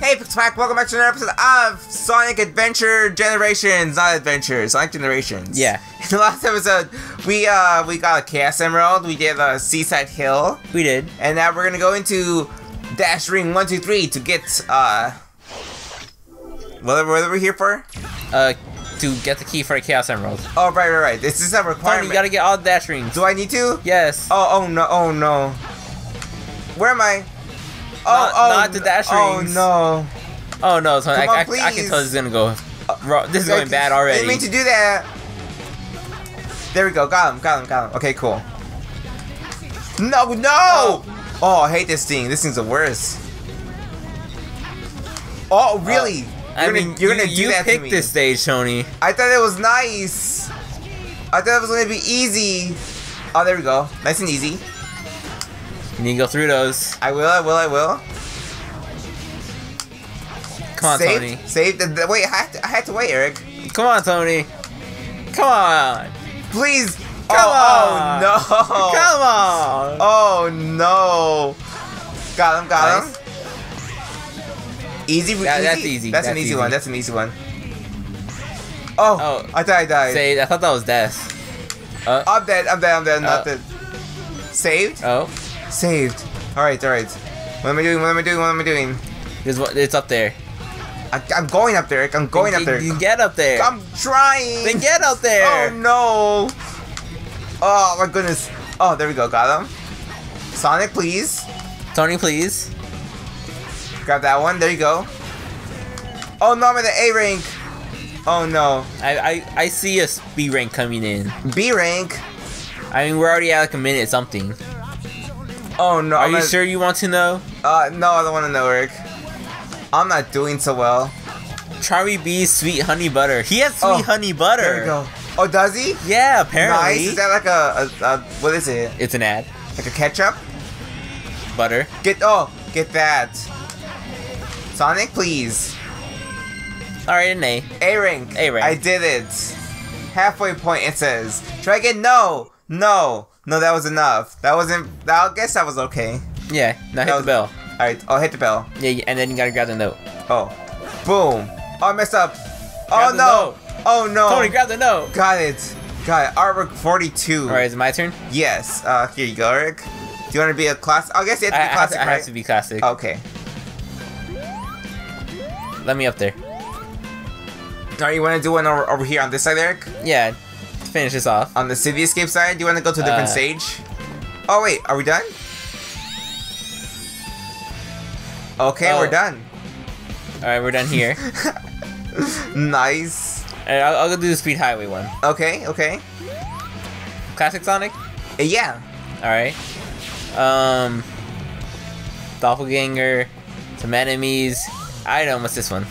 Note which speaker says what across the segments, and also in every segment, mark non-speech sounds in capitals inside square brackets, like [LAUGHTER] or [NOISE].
Speaker 1: Hey, Pixpack, welcome back to another episode of Sonic Adventure Generations, not Adventures, Sonic Generations.
Speaker 2: Yeah. [LAUGHS]
Speaker 1: In the last episode, we uh we got a Chaos Emerald, we did a Seaside Hill,
Speaker 2: We did.
Speaker 1: and now we're gonna go into Dash Ring 123 to get uh what, what are we here for?
Speaker 2: Uh, to get the key for the Chaos Emerald.
Speaker 1: Oh right right right. This is a
Speaker 2: Tony,
Speaker 1: requirement.
Speaker 2: you gotta get all the dash rings.
Speaker 1: Do I need to?
Speaker 2: Yes.
Speaker 1: Oh oh no oh no. Where am I? Oh
Speaker 2: Not-
Speaker 1: oh
Speaker 2: not the dash
Speaker 1: oh,
Speaker 2: rings.
Speaker 1: no.
Speaker 2: Oh no, Tony, I,
Speaker 1: on,
Speaker 2: I, I can tell this is gonna go. Uh, ro- This is going bad
Speaker 1: I
Speaker 2: already.
Speaker 1: didn't mean to do that. There we go. Got him. Got him. Got him. Okay, cool. No, no! Oh, oh I hate this thing. This thing's the worst. Oh, uh, really?
Speaker 2: I
Speaker 1: you're
Speaker 2: mean,
Speaker 1: gonna, you're
Speaker 2: you,
Speaker 1: gonna do
Speaker 2: you
Speaker 1: that to
Speaker 2: picked
Speaker 1: me.
Speaker 2: this stage, Tony.
Speaker 1: I thought it was nice. I thought it was gonna be easy. Oh, there we go. Nice and easy.
Speaker 2: You need to go through those.
Speaker 1: I will. I will. I will.
Speaker 2: Come on,
Speaker 1: Saved.
Speaker 2: Tony.
Speaker 1: Saved. The, the, wait, I had, to, I had to wait, Eric.
Speaker 2: Come on, Tony. Come on.
Speaker 1: Please.
Speaker 2: Come
Speaker 1: oh,
Speaker 2: on.
Speaker 1: Oh no.
Speaker 2: Come on.
Speaker 1: Oh no! Got him, got
Speaker 2: Nice.
Speaker 1: him. Easy,
Speaker 2: That-
Speaker 1: easy.
Speaker 2: that's easy,
Speaker 1: That's, an easy,
Speaker 2: easy.
Speaker 1: one. That's an easy one. Oh,
Speaker 2: Oh.
Speaker 1: I thought I died.
Speaker 2: Say, I thought that was death. Uh,
Speaker 1: I'm dead. I'm dead. I'm dead. I'm not
Speaker 2: Uh.
Speaker 1: dead. Saved.
Speaker 2: oh,
Speaker 1: Saved. All right. All right. What am I doing? What am I doing? What am I doing?
Speaker 2: one. It's up there.
Speaker 1: I, I'm going up there. I'm going
Speaker 2: Then
Speaker 1: up there.
Speaker 2: You get up there.
Speaker 1: I'm trying.
Speaker 2: Then get up there.
Speaker 1: Oh no! Oh my goodness! Oh, there we go. Got him. Sonic, please.
Speaker 2: Tony, please.
Speaker 1: Grab that one. There you go. Oh no, I'm in the A rank. Oh no.
Speaker 2: I, I, I see a B rank coming in.
Speaker 1: B rank.
Speaker 2: I mean, we're already at like a minute something.
Speaker 1: Oh no.
Speaker 2: Are
Speaker 1: I'm
Speaker 2: you
Speaker 1: at-
Speaker 2: sure you want to know?
Speaker 1: Uh, no, I don't want to know, Eric. I'm not doing so well.
Speaker 2: Charlie B's sweet honey butter. He has sweet
Speaker 1: Oh,
Speaker 2: honey butter.
Speaker 1: There we go. Oh, does he?
Speaker 2: Yeah, apparently.
Speaker 1: Nice. Is that like a, a, a what is it?
Speaker 2: It's an ad.
Speaker 1: Like a ketchup?
Speaker 2: Butter.
Speaker 1: Get oh, get that. Sonic, please.
Speaker 2: Alright, an A.
Speaker 1: A rank.
Speaker 2: A rank.
Speaker 1: I did it. Halfway point. It says. Try again. No, no, no. That was enough. That wasn't. I guess that was okay.
Speaker 2: Yeah, now hit
Speaker 1: That
Speaker 2: the bell.
Speaker 1: All right. I'll hit the bell.
Speaker 2: Yeah, and then you gotta grab the note.
Speaker 1: Oh, boom. Oh, I messed up. Oh
Speaker 2: Grab the
Speaker 1: no.
Speaker 2: note.
Speaker 1: Oh no.
Speaker 2: Tony, grab the note!
Speaker 1: Got it. Got it. Artwork 42.
Speaker 2: Alright, is it my turn?
Speaker 1: Yes. Uh, here you go, Eric. Do you want to be a class? I guess you have to
Speaker 2: I
Speaker 1: be
Speaker 2: have
Speaker 1: classic,
Speaker 2: to, I
Speaker 1: right?
Speaker 2: have to be classic.
Speaker 1: Okay.
Speaker 2: Let me up there.
Speaker 1: Alright, you want to do one over, over here on this side, Eric?
Speaker 2: Yeah, finish this off.
Speaker 1: On the City Escape side? Do you want to go to a different
Speaker 2: Uh,
Speaker 1: stage? Oh, wait. Are we done? Okay,
Speaker 2: Oh.
Speaker 1: we're done.
Speaker 2: Alright, we're done here. [LAUGHS]
Speaker 1: nice.
Speaker 2: Alright, I'll, I'll go do the speed highway one.
Speaker 1: Okay, okay.
Speaker 2: Classic Sonic?
Speaker 1: Uh, yeah.
Speaker 2: Alright. Um. Doppelganger. Some enemies. Item, what's this one?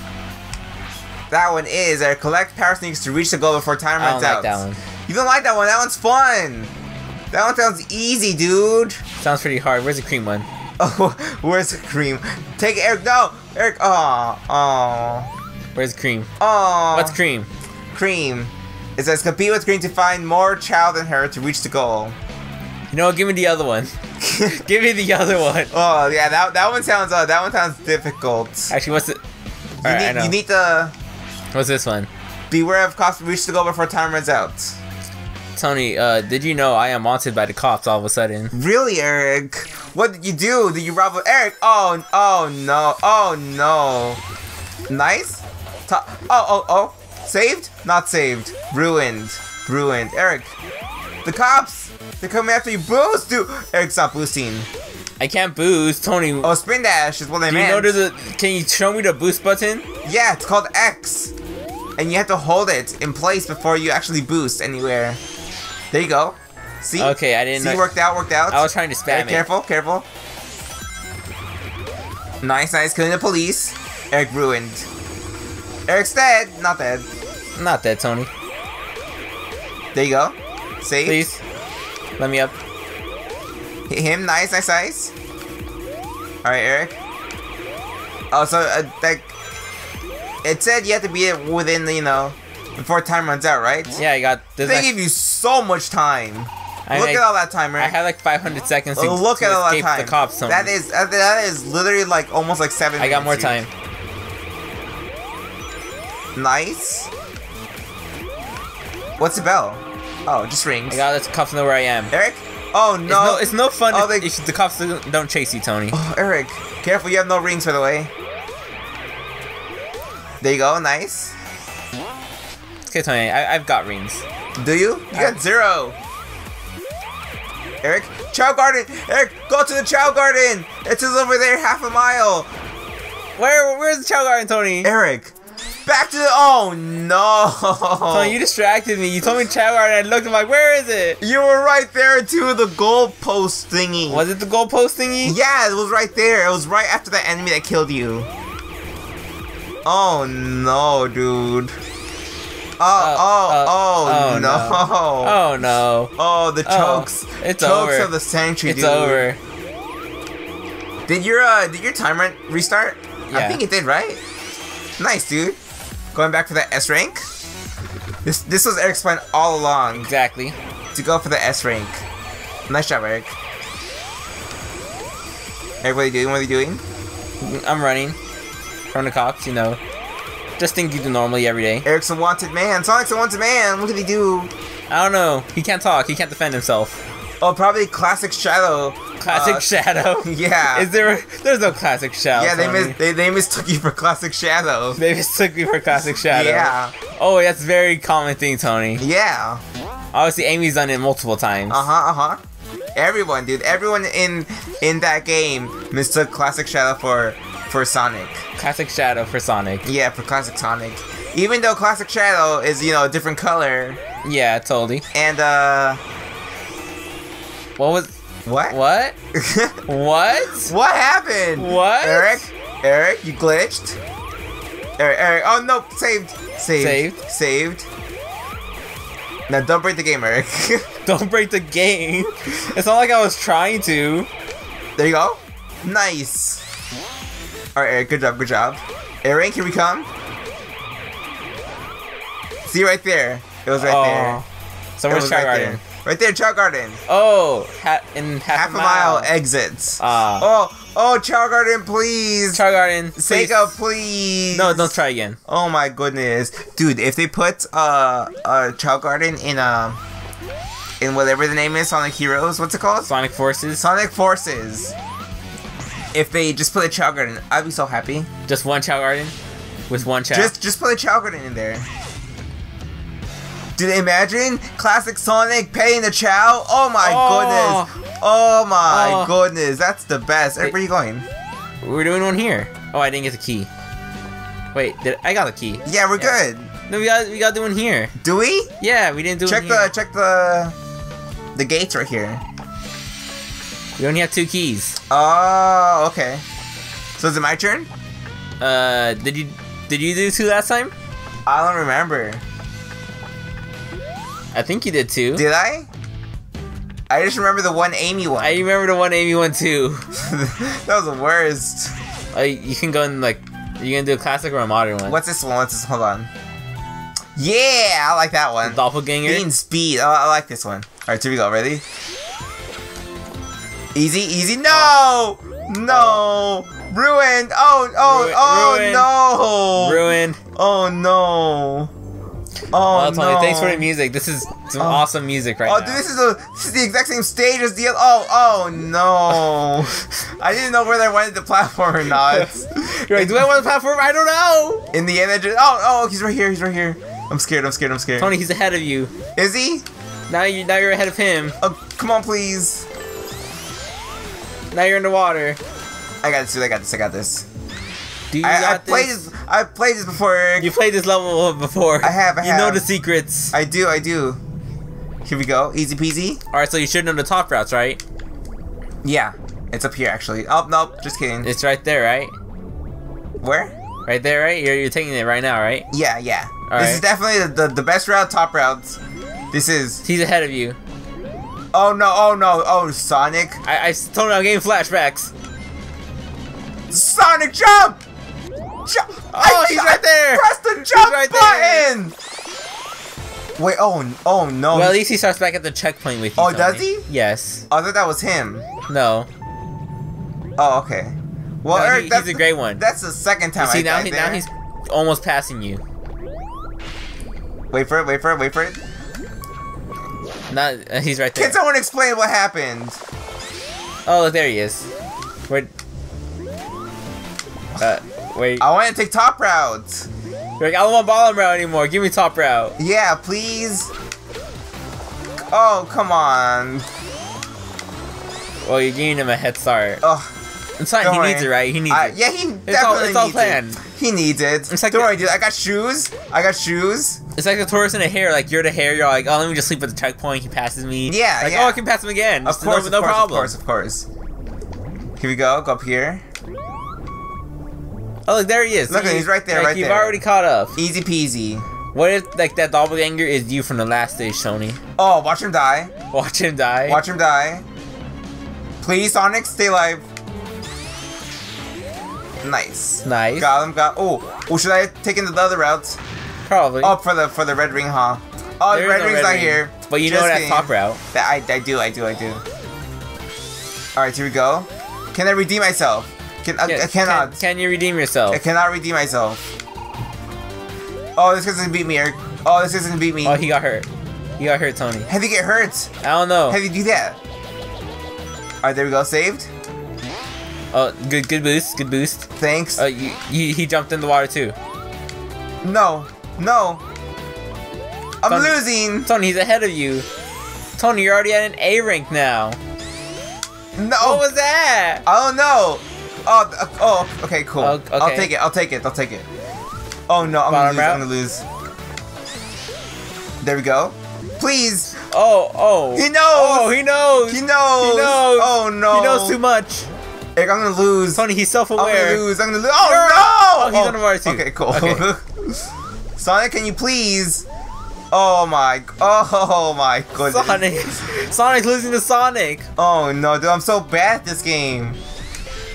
Speaker 1: That one is uh, collect power sneaks to reach the goal before time
Speaker 2: I
Speaker 1: runs
Speaker 2: don't
Speaker 1: out.
Speaker 2: like that one.
Speaker 1: You don't like that one? That one's fun. That one sounds easy, dude.
Speaker 2: Sounds pretty hard. Where's the cream one? [LAUGHS]
Speaker 1: Oh, where's the cream? Take it, Eric. No, Eric. Oh, oh,
Speaker 2: Where's the cream?
Speaker 1: oh.
Speaker 2: What's cream?
Speaker 1: cream? It says compete with cream to find more child than her to reach the goal.
Speaker 2: You know what? Give me the other one. [LAUGHS] Give me the other one.
Speaker 1: Oh yeah, that that one sounds uh, that one sounds difficult.
Speaker 2: Actually, what's it?
Speaker 1: You
Speaker 2: Alright, I
Speaker 1: need you need to
Speaker 2: What's this one?
Speaker 1: beware of cost to reach the goal before time runs out.
Speaker 2: Tony, uh, did you know I am wanted by the cops all of a sudden?
Speaker 1: Really, Eric? What did you do? Did you rob a- Eric? Oh, oh no, oh no. Nice. To- oh, oh, oh. Saved? Not saved. Ruined. Ruined. Eric. The cops. They're coming after you. Boost, dude. Eric, stop boosting.
Speaker 2: I can't boost, Tony.
Speaker 1: Oh, spin dash is what they
Speaker 2: do you know a? Can you show me the boost button?
Speaker 1: Yeah, it's called X. And you have to hold it in place before you actually boost anywhere. There you go. See?
Speaker 2: Okay, I didn't
Speaker 1: See,
Speaker 2: know-
Speaker 1: worked out, worked out.
Speaker 2: I was trying to spam it.
Speaker 1: careful, careful. Nice, nice, killing the police. Eric ruined. Eric's dead, not dead.
Speaker 2: Not dead, Tony.
Speaker 1: There you go. Save.
Speaker 2: Please, let me up.
Speaker 1: Hit him, nice, nice, nice. Alright, Eric. Oh, so, uh, like, it said you have to be within, you know, before time runs out, right?
Speaker 2: Yeah, I got.
Speaker 1: They
Speaker 2: like,
Speaker 1: give you so much time.
Speaker 2: I,
Speaker 1: Look
Speaker 2: I,
Speaker 1: at all that time,
Speaker 2: I had like 500 seconds to,
Speaker 1: look
Speaker 2: to
Speaker 1: at all that time.
Speaker 2: the cops.
Speaker 1: That is that is literally like almost like seven.
Speaker 2: I got more time.
Speaker 1: Nice. What's the bell? Oh, just rings.
Speaker 2: I let the cops know where I am.
Speaker 1: Eric? Oh no.
Speaker 2: It's no, it's no fun
Speaker 1: Oh,
Speaker 2: if,
Speaker 1: they-
Speaker 2: if the cops don't don't chase you, Tony.
Speaker 1: Oh, Eric, careful, you have no rings, by the way. There you go, nice.
Speaker 2: Okay, Tony, I, I've got rings.
Speaker 1: Do you? You got zero. Eric, Chao Garden! Eric, go to the Chao Garden! It is just over there, half a mile.
Speaker 2: Where where's the Chao Garden, Tony?
Speaker 1: Eric, back to the. Oh no!
Speaker 2: Tony, you distracted me. You told me Chao Garden. I looked. I'm like, where is it?
Speaker 1: You were right there to the goalpost thingy.
Speaker 2: Was it the goalpost thingy?
Speaker 1: Yeah, it was right there. It was right after the enemy that killed you. Oh no, dude. Oh, oh,
Speaker 2: uh,
Speaker 1: oh,
Speaker 2: oh,
Speaker 1: no.
Speaker 2: Oh no.
Speaker 1: Oh, the
Speaker 2: Oh,
Speaker 1: chokes.
Speaker 2: it's
Speaker 1: chokes
Speaker 2: over.
Speaker 1: of the sanctuary,
Speaker 2: It's
Speaker 1: dude.
Speaker 2: over.
Speaker 1: Did your uh did your timer restart? I think it did, right? Nice, dude. Going back for the S rank. This this was Eric's plan all along
Speaker 2: Exactly.
Speaker 1: to go for the S rank. Nice job, Eric. Eric, what are you doing? What are you doing?
Speaker 2: I'm running from the cops. You know, just things you do normally every day.
Speaker 1: Eric's a wanted man. Sonic's a wanted man. What did he do?
Speaker 2: I don't know. He can't talk. He can't defend himself.
Speaker 1: Oh, probably classic Shadow.
Speaker 2: Classic
Speaker 1: Uh,
Speaker 2: Shadow. [LAUGHS]
Speaker 1: yeah.
Speaker 2: Is there? There's no classic Shadow.
Speaker 1: yeah, they mis- they, they mistook you for classic Shadow. [LAUGHS]
Speaker 2: They mistook me for classic [LAUGHS] Shadow.
Speaker 1: Yeah.
Speaker 2: Oh, that's a very common thing, Tony.
Speaker 1: Yeah.
Speaker 2: Obviously, Amy's done it multiple times.
Speaker 1: Uh huh. Uh huh. Everyone, dude. Everyone in in that game mistook classic Shadow for for Sonic.
Speaker 2: Classic Shadow for Sonic.
Speaker 1: Yeah, for classic Sonic. Even though classic Shadow is you know a different color
Speaker 2: Yeah, totally.
Speaker 1: and uh
Speaker 2: What was?
Speaker 1: what
Speaker 2: What? [LAUGHS] what?
Speaker 1: what happened?
Speaker 2: What?
Speaker 1: Eric, Eric, you glitched. Eric, Eric. Oh no, saved, saved,
Speaker 2: Saved.
Speaker 1: saved. Now don't break the game, Eric. [LAUGHS]
Speaker 2: Don't break the game. It's not like I was trying to.
Speaker 1: there you go. Nice. All right, Eric. Good job. Good job. Eric, here we come. See right there. It was right there.
Speaker 2: Oh. So where's Chao
Speaker 1: right
Speaker 2: Garden?
Speaker 1: there. Right there, Chao Garden.
Speaker 2: Oh, ha- in half,
Speaker 1: Half a mile exits.
Speaker 2: Ah.
Speaker 1: Oh, oh, Chao Garden, please.
Speaker 2: Chao Garden.
Speaker 1: Sega, please.
Speaker 2: No, don't try again.
Speaker 1: Oh my goodness, dude! If they put uh uh Chao Garden in uh in whatever the name is, Sonic Heroes, what's it called?
Speaker 2: Sonic Forces.
Speaker 1: Sonic Forces. If they just put a Chao Garden, I'd be so happy.
Speaker 2: Just one Chao Garden. With one Chao.
Speaker 1: Just just put a Chow Garden in there. Dude, imagine classic Sonic paying the Chao. Oh my
Speaker 2: Oh.
Speaker 1: goodness. Oh my
Speaker 2: Oh.
Speaker 1: goodness, that's the best. Where are you going?
Speaker 2: We're doing one here. Oh, I didn't get the key. Wait, did I got the key?
Speaker 1: Yeah, we're
Speaker 2: Yeah.
Speaker 1: good.
Speaker 2: No, we got we got the one here.
Speaker 1: Do we?
Speaker 2: Yeah, we didn't do
Speaker 1: check the check the the gates right here.
Speaker 2: We only have two keys.
Speaker 1: Oh, okay. So is it my turn?
Speaker 2: Uh, did you did you do two last time?
Speaker 1: I don't remember.
Speaker 2: I think you did two.
Speaker 1: Did I? I just remember the one Amy one.
Speaker 2: I remember the one Amy one too. [LAUGHS]
Speaker 1: that was the worst.
Speaker 2: Uh, you can go in like, you gonna do a classic or a modern one?
Speaker 1: What's this one? What's this? Hold on. Yeah, I like that one.
Speaker 2: Doppelganger.
Speaker 1: Being speed. I, I like this one. All right, here we go. Ready? Easy, easy. No, no. Ruined. Oh, oh,
Speaker 2: Ruin-
Speaker 1: oh
Speaker 2: ruined.
Speaker 1: no.
Speaker 2: Ruined.
Speaker 1: Oh no. Oh,
Speaker 2: Oh, Tony,
Speaker 1: no.
Speaker 2: thanks for the music. This is some
Speaker 1: Oh.
Speaker 2: awesome music right
Speaker 1: Oh,
Speaker 2: now.
Speaker 1: dude, this is the this is the exact same stage as the other. Oh, oh no! [LAUGHS] I didn't know whether I wanted the platform or not. [LAUGHS]
Speaker 2: You're like, do I want the platform? I don't know.
Speaker 1: In the end, I just oh oh he's right here. He's right here. I'm scared. I'm scared. I'm scared.
Speaker 2: Tony, he's ahead of you.
Speaker 1: Is he?
Speaker 2: Now you're now you're ahead of him.
Speaker 1: Oh, come on, please.
Speaker 2: Now you're in the water.
Speaker 1: I got this. dude. I got this. I got this.
Speaker 2: Do you
Speaker 1: I, I played
Speaker 2: this?
Speaker 1: this. I played this before.
Speaker 2: You played this level before.
Speaker 1: I have, I
Speaker 2: you know the secrets.
Speaker 1: I do. I do. Here we go. Easy peasy.
Speaker 2: All right, so you should know the top routes, right?
Speaker 1: Yeah, it's up here actually. Oh nope, just kidding.
Speaker 2: It's right there, right?
Speaker 1: Where?
Speaker 2: Right there, right? You're, you're taking it right now, right?
Speaker 1: Yeah, yeah.
Speaker 2: All
Speaker 1: this is definitely the, the the best route. Top routes. This is.
Speaker 2: He's ahead of you.
Speaker 1: Oh no! Oh no! Oh Sonic!
Speaker 2: I, I told him I'm getting flashbacks.
Speaker 1: Sonic jump! Jump!
Speaker 2: Oh, he's right there!
Speaker 1: Press the jump
Speaker 2: right there!
Speaker 1: button! Wait, oh, oh no.
Speaker 2: Well, at least he starts back at the checkpoint with you.
Speaker 1: Oh,
Speaker 2: Tony.
Speaker 1: does he?
Speaker 2: Yes.
Speaker 1: I thought that was him.
Speaker 2: No.
Speaker 1: Oh, okay. Well,
Speaker 2: No,
Speaker 1: Eric,
Speaker 2: he-
Speaker 1: that's
Speaker 2: he's a great one.
Speaker 1: That's the second time
Speaker 2: You see
Speaker 1: I
Speaker 2: now he, now he's almost passing you.
Speaker 1: Wait for it, wait for it, wait for it.
Speaker 2: Not. Uh, he's right there.
Speaker 1: Can someone explain what happened?
Speaker 2: Oh, look, there he is. Where? Uh, wait.
Speaker 1: I want to take top route.
Speaker 2: You're like, I don't want bottom route anymore. Give me top route.
Speaker 1: Yeah, please. Oh, come on.
Speaker 2: Well, you're giving him a head start.
Speaker 1: Oh,
Speaker 2: It's fine.
Speaker 1: don't
Speaker 2: He
Speaker 1: worry.
Speaker 2: needs it, right? He needs
Speaker 1: I,
Speaker 2: it.
Speaker 1: yeah, he
Speaker 2: all-
Speaker 1: definitely
Speaker 2: it's all
Speaker 1: needs
Speaker 2: planned.
Speaker 1: it. He needs it.
Speaker 2: It's like
Speaker 1: don't
Speaker 2: the-
Speaker 1: worry, dude. I got shoes. I got shoes.
Speaker 2: It's like the tortoise and the hare. Like you're the hare. You're like, oh, let me just sleep at the checkpoint. He passes me.
Speaker 1: Yeah,
Speaker 2: Like,
Speaker 1: yeah.
Speaker 2: oh, I can pass him again.
Speaker 1: Of
Speaker 2: Just
Speaker 1: course,
Speaker 2: no, no
Speaker 1: course,
Speaker 2: problem.
Speaker 1: of course, of course. Here we go. Go up here.
Speaker 2: Oh, look, there he is.
Speaker 1: Look,
Speaker 2: He-
Speaker 1: he's right there,
Speaker 2: like,
Speaker 1: right
Speaker 2: you've
Speaker 1: there.
Speaker 2: already caught up.
Speaker 1: Easy peasy.
Speaker 2: What if like that doppelganger is you from the last stage, Tony?
Speaker 1: Oh, watch him die.
Speaker 2: Watch him die.
Speaker 1: Watch him die. Please, Sonic, stay alive. Nice.
Speaker 2: Nice.
Speaker 1: Got him. Got. Oh, oh, should I take taken the other route?
Speaker 2: Probably.
Speaker 1: Oh, for the for the red ring, huh? Oh,
Speaker 2: There
Speaker 1: the red
Speaker 2: no
Speaker 1: ring's
Speaker 2: red
Speaker 1: not
Speaker 2: ring.
Speaker 1: here.
Speaker 2: But you
Speaker 1: Just
Speaker 2: know that's
Speaker 1: kidding.
Speaker 2: top route.
Speaker 1: That I, I do, I do, I do. All right, here we go. Can I redeem myself? Can I, I cannot.
Speaker 2: Can, can you redeem yourself?
Speaker 1: I cannot redeem myself. Oh, this guy's gonna beat me, Eric. Oh, this guy's gonna beat me.
Speaker 2: Oh, he got hurt. He got hurt, Tony.
Speaker 1: How do you get hurt?
Speaker 2: I don't know.
Speaker 1: How do you do that? All right, there we go. Saved.
Speaker 2: Oh, good, good boost, good boost.
Speaker 1: Thanks.
Speaker 2: Uh, you, you, he jumped in the water too.
Speaker 1: no, no. I'm
Speaker 2: Tony-
Speaker 1: losing.
Speaker 2: Tony, he's ahead of you. Tony, you're already at an A rank now.
Speaker 1: No.
Speaker 2: What was that?
Speaker 1: I don't know. Oh, uh, oh, okay, cool.
Speaker 2: Oh,
Speaker 1: I'll take it. I'll take it. I'll take it. Oh no, I'm
Speaker 2: Bottom
Speaker 1: gonna lose.
Speaker 2: route?
Speaker 1: I'm gonna lose. There we go. Please.
Speaker 2: Oh, oh.
Speaker 1: He knows.
Speaker 2: Oh, he knows.
Speaker 1: He knows.
Speaker 2: He knows.
Speaker 1: Oh no.
Speaker 2: He knows too much.
Speaker 1: Eric, I'm gonna lose.
Speaker 2: Tony, he's
Speaker 1: I'm
Speaker 2: self-aware.
Speaker 1: gonna lose. I'm gonna lose. Oh
Speaker 2: Oh,
Speaker 1: no!
Speaker 2: he's underwater too.
Speaker 1: Okay, cool.
Speaker 2: Okay. [LAUGHS]
Speaker 1: Sonic, can you please? Oh my. Oh my goodness.
Speaker 2: Sonic. Sonic's losing to Sonic.
Speaker 1: Oh no, dude, I'm so bad at this game.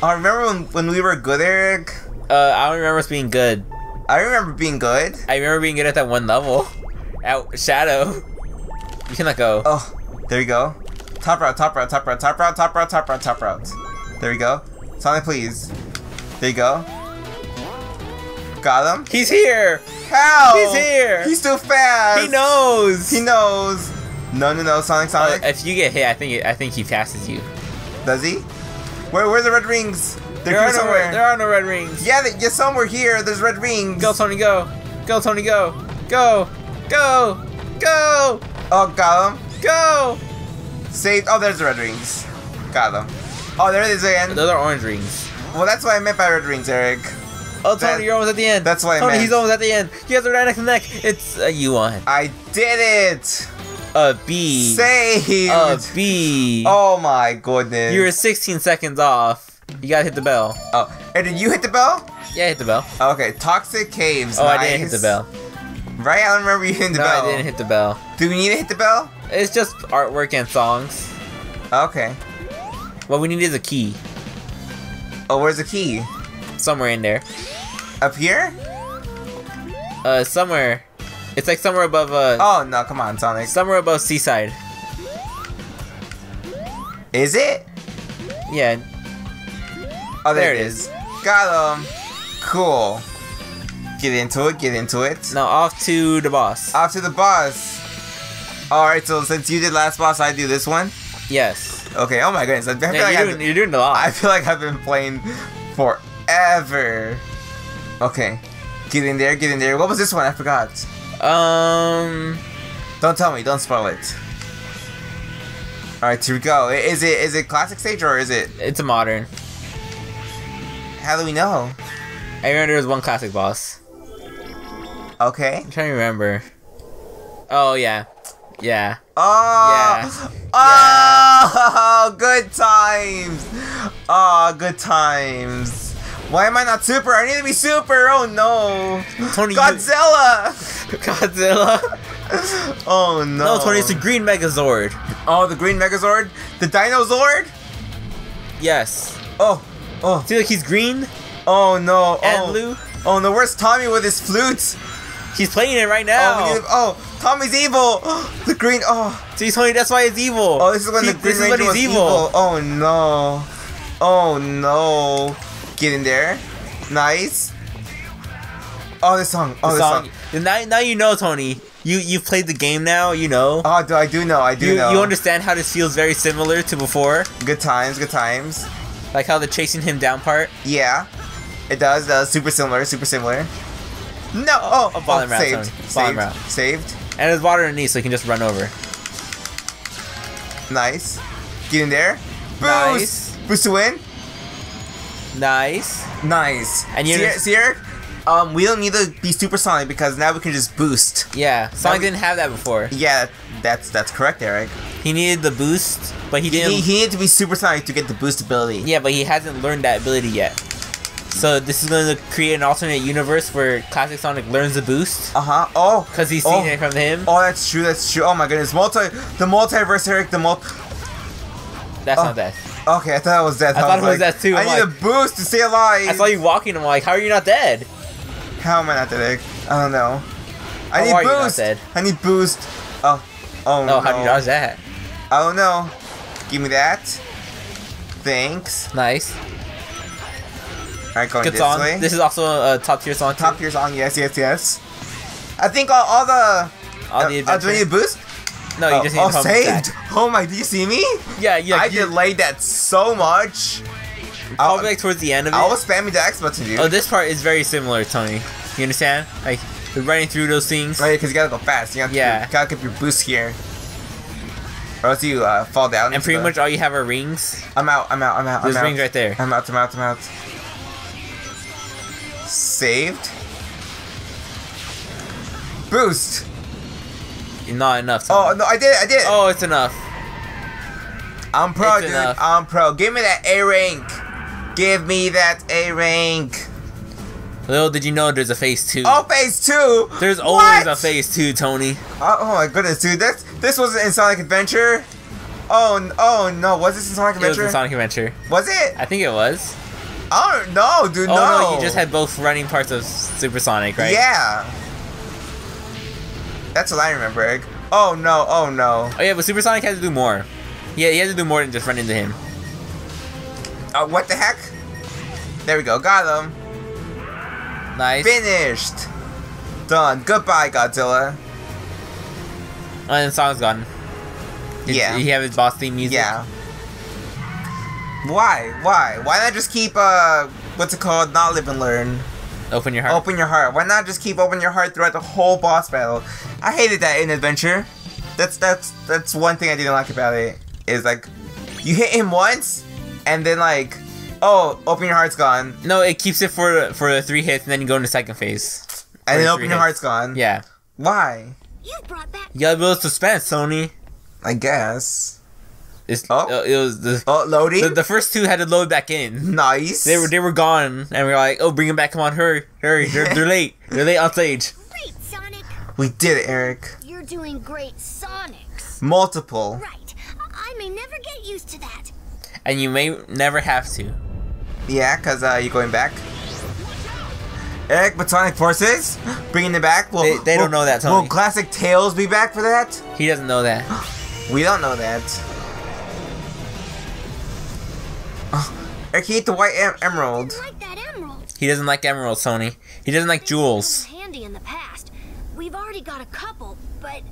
Speaker 1: I remember when, when we were good, Eric.
Speaker 2: Uh, I don't remember us being good.
Speaker 1: I remember being good.
Speaker 2: I remember being good at that one level. At Shadow. You can let go.
Speaker 1: Oh, there you go. Top route, top route, top route, top route, top route, top route, top route. There you go. Sonic, please. There you go. Got him.
Speaker 2: He's here.
Speaker 1: How?
Speaker 2: He's here.
Speaker 1: He's too fast.
Speaker 2: He knows.
Speaker 1: He knows. No, no, no, Sonic,
Speaker 2: Uh,
Speaker 1: Sonic.
Speaker 2: if you get hit, I think it, I think he passes you.
Speaker 1: Does he? Where, where's the red rings? They're
Speaker 2: There are,
Speaker 1: here
Speaker 2: no, red- there are no red rings.
Speaker 1: yeah, they, yeah, somewhere here. There's red rings.
Speaker 2: Go, Tony, go. Go, Tony, go. Go. Go. Go.
Speaker 1: Oh, got him.
Speaker 2: Go.
Speaker 1: Saved. Oh, there's the red rings. Got him. Oh, there it is again.
Speaker 2: Those are orange rings.
Speaker 1: Well, that's what I meant by red rings, Eric.
Speaker 2: Oh, Tony,
Speaker 1: That-
Speaker 2: you're almost at the end.
Speaker 1: that's what I
Speaker 2: Tony,
Speaker 1: meant.
Speaker 2: he's almost at the end. You guys are right neck to neck. It's uh, you won.
Speaker 1: I did it.
Speaker 2: A B.
Speaker 1: Saved.
Speaker 2: A B.
Speaker 1: Oh my goodness.
Speaker 2: You were 16 seconds off. You gotta hit the bell.
Speaker 1: Oh, and did you hit the bell?
Speaker 2: Yeah, hit the bell.
Speaker 1: Okay, toxic caves.
Speaker 2: Oh, I didn't hit the bell.
Speaker 1: Right? I don't remember you hitting the
Speaker 2: no,
Speaker 1: bell.
Speaker 2: I didn't hit the bell.
Speaker 1: Do we need to hit the bell?
Speaker 2: It's just artwork and songs.
Speaker 1: Okay.
Speaker 2: What we need is a key.
Speaker 1: Oh, where's the key?
Speaker 2: Somewhere in there.
Speaker 1: Up here?
Speaker 2: Uh, somewhere. It's like somewhere above, uh,
Speaker 1: Oh no, come on, Sonic.
Speaker 2: somewhere above Seaside.
Speaker 1: Is it?
Speaker 2: Yeah.
Speaker 1: Oh, there,
Speaker 2: There
Speaker 1: it
Speaker 2: it
Speaker 1: is. Got him. Cool. Get into it. Get into it.
Speaker 2: Now off to the boss.
Speaker 1: Off to the boss. All right. So since you did last boss, I do this one.
Speaker 2: yes.
Speaker 1: Okay. Oh my goodness. I feel
Speaker 2: Yeah,
Speaker 1: like
Speaker 2: you're, doing,
Speaker 1: been,
Speaker 2: you're doing a lot.
Speaker 1: I feel like I've been playing forever. Okay. Get in there. Get in there. What was this one? I forgot.
Speaker 2: Um,
Speaker 1: Don't tell me. Don't spoil it. All right. Here we go. Is it is it classic stage or is it?
Speaker 2: it's a modern.
Speaker 1: How do we know?
Speaker 2: I remember there was one classic boss.
Speaker 1: Okay.
Speaker 2: I'm trying to remember. Oh yeah, yeah.
Speaker 1: Oh, oh, [LAUGHS] good times. Oh, good times. Why am I not super? I need to be super. Oh no,
Speaker 2: Tony,
Speaker 1: Godzilla. [LAUGHS]
Speaker 2: Godzilla. [LAUGHS]
Speaker 1: Oh no.
Speaker 2: No, Tony, it's a green Megazord.
Speaker 1: Oh, the green Megazord, the Dinozord.
Speaker 2: Yes.
Speaker 1: Oh, oh,
Speaker 2: See, like he's green
Speaker 1: oh no.
Speaker 2: and
Speaker 1: oh,
Speaker 2: blue.
Speaker 1: Oh no, where's Tommy with his flute?
Speaker 2: He's playing it right
Speaker 1: Oh,
Speaker 2: now.
Speaker 1: we need, oh, Tommy's evil. [GASPS] the green. Oh,
Speaker 2: See, Tony, that's why he's evil.
Speaker 1: oh, this is when
Speaker 2: See,
Speaker 1: the Green
Speaker 2: this is
Speaker 1: Ranger was
Speaker 2: he's
Speaker 1: evil. Oh no. Oh no. Get in there. Nice. Oh, this song. Oh, this
Speaker 2: song.
Speaker 1: song.
Speaker 2: Now, now you know, Tony. you you've played the game now. You know.
Speaker 1: Oh, do I do know? I do
Speaker 2: you,
Speaker 1: know.
Speaker 2: you understand how this feels very similar to before,
Speaker 1: Good times, good times.
Speaker 2: like how the chasing him down part.
Speaker 1: Yeah, it does. Does super similar, super similar. No. Oh,
Speaker 2: oh, bottom route,
Speaker 1: saved, saved, saved.
Speaker 2: And there's water underneath, so you can just run over.
Speaker 1: Nice. Get in there. Boost.
Speaker 2: Nice.
Speaker 1: Boost to win.
Speaker 2: Nice.
Speaker 1: Nice.
Speaker 2: And you-
Speaker 1: see, see Eric? Um, we don't need to be supersonic because now we can just boost.
Speaker 2: Yeah, Sonic
Speaker 1: we-
Speaker 2: didn't have that before.
Speaker 1: Yeah, that's that's correct, Eric.
Speaker 2: He needed the boost, but he
Speaker 1: He,
Speaker 2: didn't.
Speaker 1: he needed to be supersonic to get the boost ability.
Speaker 2: Yeah, but he hasn't learned that ability yet. So this is going to create an alternate universe where Classic Sonic learns the boost
Speaker 1: Uh huh. Oh.
Speaker 2: because he's seen
Speaker 1: oh.
Speaker 2: it from him.
Speaker 1: Oh, that's true. That's true. Oh my goodness. Multi. The multiverse, Eric. The multi.
Speaker 2: That's
Speaker 1: oh.
Speaker 2: not that.
Speaker 1: Okay, I thought it was death.
Speaker 2: I thought it was
Speaker 1: like,
Speaker 2: that too,
Speaker 1: I
Speaker 2: I'm
Speaker 1: need a boost to stay alive.
Speaker 2: I saw you walking. I'm like, how are you not dead?
Speaker 1: How am I not dead? Eric? I don't know. I
Speaker 2: How
Speaker 1: need
Speaker 2: are you not
Speaker 1: boost.
Speaker 2: dead?
Speaker 1: I need boost. Oh. Oh
Speaker 2: Oh,
Speaker 1: no.
Speaker 2: how do you dodge that?
Speaker 1: I don't know. Give me that. Thanks.
Speaker 2: Nice.
Speaker 1: Alright, going
Speaker 2: Good
Speaker 1: this
Speaker 2: song.
Speaker 1: way.
Speaker 2: This is also a top tier song.
Speaker 1: Top
Speaker 2: too.
Speaker 1: tier song. Yes, yes, yes. I think all, all the.
Speaker 2: All the
Speaker 1: uh, uh, do I need a boost?
Speaker 2: No, you
Speaker 1: oh,
Speaker 2: just need
Speaker 1: oh,
Speaker 2: to
Speaker 1: saved.
Speaker 2: back.
Speaker 1: Oh my! Do you see me?
Speaker 2: Yeah, yeah.
Speaker 1: I
Speaker 2: you,
Speaker 1: delayed that so much.
Speaker 2: probably like towards the end of it.
Speaker 1: I was spamming the X button, dude.
Speaker 2: Oh, this part is very similar, Tony. You understand? Like running through those things.
Speaker 1: Right, because you gotta go fast. You gotta,
Speaker 2: Yeah.
Speaker 1: you gotta keep your boost here. Or else you uh, fall down.
Speaker 2: And pretty
Speaker 1: the-
Speaker 2: much all you have are rings.
Speaker 1: I'm out, I'm out, I'm out.
Speaker 2: There's
Speaker 1: I'm out.
Speaker 2: rings right there.
Speaker 1: I'm out, I'm out, I'm out. Saved. Boost.
Speaker 2: Not enough.
Speaker 1: Oh, no, I did it, I did it.
Speaker 2: Oh, it's enough.
Speaker 1: I'm pro,
Speaker 2: it's
Speaker 1: dude.
Speaker 2: enough.
Speaker 1: I'm pro. Give me that A rank. Give me that A rank.
Speaker 2: Little did you know there's a phase two.
Speaker 1: Oh, phase two.
Speaker 2: There's always a phase two, Tony.
Speaker 1: Oh, oh my goodness, dude. This this wasn't in Sonic Adventure. Oh, oh no. Was this in Sonic Adventure?
Speaker 2: It was in Sonic Adventure.
Speaker 1: was it?
Speaker 2: I think it was.
Speaker 1: I don't know, dude.
Speaker 2: Oh
Speaker 1: no.
Speaker 2: no, you just had both running parts of Supersonic, right?
Speaker 1: Yeah. That's what I remember. Eric. Oh no. Oh no.
Speaker 2: Oh yeah, but Supersonic has to do more. Yeah, he has to do more than just run into him.
Speaker 1: Uh, what the heck? There we go. Got him.
Speaker 2: Nice.
Speaker 1: Finished. Done. Goodbye, Godzilla.
Speaker 2: Oh, and Sonic's gone. Did
Speaker 1: Yeah.
Speaker 2: he have his boss theme music?
Speaker 1: Yeah. Why? Why? Why not just keep uh what's it called? Not live and learn.
Speaker 2: Open your heart.
Speaker 1: Open your heart. Why not just keep open your heart throughout the whole boss battle? I hated that in Adventure. That's that's that's one thing I didn't like about it. Is like you hit him once and then like oh open your heart's gone
Speaker 2: No, it keeps it for for the three hits, and then you go into second phase.
Speaker 1: and then open your
Speaker 2: hits.
Speaker 1: heart's gone.
Speaker 2: Yeah.
Speaker 1: Why?
Speaker 3: You brought back
Speaker 2: You gotta build suspense, Sony.
Speaker 1: I guess.
Speaker 2: It's,
Speaker 1: Oh.
Speaker 2: uh, it was the,
Speaker 1: Oh, loading.
Speaker 2: the the first two had to load back in.
Speaker 1: nice.
Speaker 2: They were they were gone, and we were like, oh, bring them back! Come on, hurry, hurry! They're, [LAUGHS] they're late. They're late on stage.
Speaker 3: great, Sonic.
Speaker 1: we did it, Eric.
Speaker 3: You're doing great, Sonics.
Speaker 1: Multiple.
Speaker 3: Right. I may never get used to that.
Speaker 2: And you may never have to.
Speaker 1: Yeah, cause uh, you're going back. Eric, Sonic Forces, [GASPS] bringing it back. Will,
Speaker 2: They- they don't know that,
Speaker 1: Will Classic Tails be back for that?
Speaker 2: He doesn't know that. [GASPS]
Speaker 1: We don't know that. Oh, Eric, he ate the white em- emerald.
Speaker 3: I like emerald.
Speaker 2: He doesn't like emeralds, Sony. He doesn't like jewels.
Speaker 3: They've come in handy in the past. We've already got a couple, but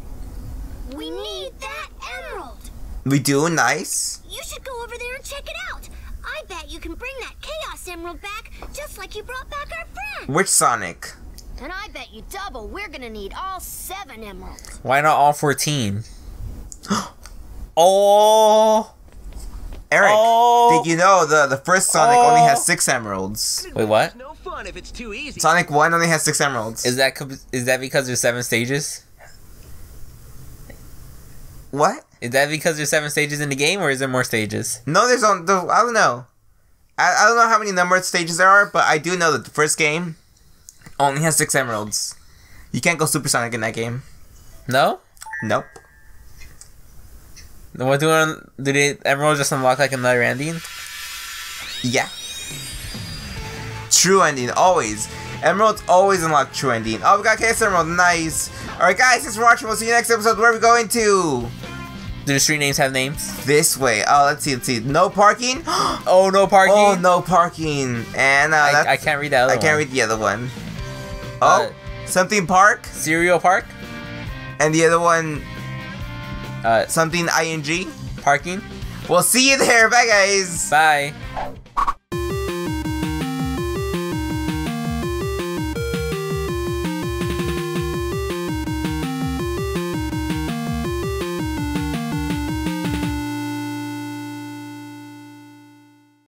Speaker 3: we mm. need that emerald.
Speaker 1: We do, nice.
Speaker 3: You should go over there and check it out. I bet you can bring that Chaos Emerald back just like you brought back our friend.
Speaker 1: Which Sonic?
Speaker 3: And I bet you double we're gonna need all seven emeralds.
Speaker 2: Why not all 14? [GASPS] oh!
Speaker 1: Eric,
Speaker 2: Oh.
Speaker 1: Did you know the, the first Sonic
Speaker 2: Oh.
Speaker 1: only has oh. six emeralds?
Speaker 2: Wait, what?
Speaker 4: No fun if it's too easy.
Speaker 1: Sonic 1 only has six emeralds.
Speaker 2: Is that co- is that because there's seven stages?
Speaker 1: what?
Speaker 2: Is that because there's seven stages in the game, or is there more stages?
Speaker 1: No, there's on. The, I don't know. I, I don't know how many number of stages there are, but I do know that the first game only has six emeralds. You can't go supersonic in that game.
Speaker 2: No.
Speaker 1: Nope.
Speaker 2: What do on, do the emeralds just unlock like another ending?
Speaker 1: Yeah. True ending, always. Emeralds always unlock true ending. Oh, we got Chaos Emerald, nice. Alright, guys, thanks for watching. We'll see you next episode. Where are we going to?
Speaker 2: Do the street names have names?
Speaker 1: This way. Oh, let's see, let's see. No parking? [GASPS]
Speaker 2: Oh, no parking.
Speaker 1: oh, no parking. And, uh,
Speaker 2: I, I can't read that. Other
Speaker 1: I can't
Speaker 2: one.
Speaker 1: read the other one. Oh,
Speaker 2: Uh,
Speaker 1: something park?
Speaker 2: Cereal Park.
Speaker 1: And the other one,
Speaker 2: Uh,
Speaker 1: something ing.
Speaker 2: parking.
Speaker 1: We'll see you there. Bye, guys.
Speaker 2: Bye.